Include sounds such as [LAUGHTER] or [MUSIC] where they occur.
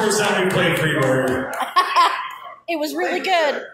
Appreciate his first time we played Freebird. [LAUGHS] it was really good.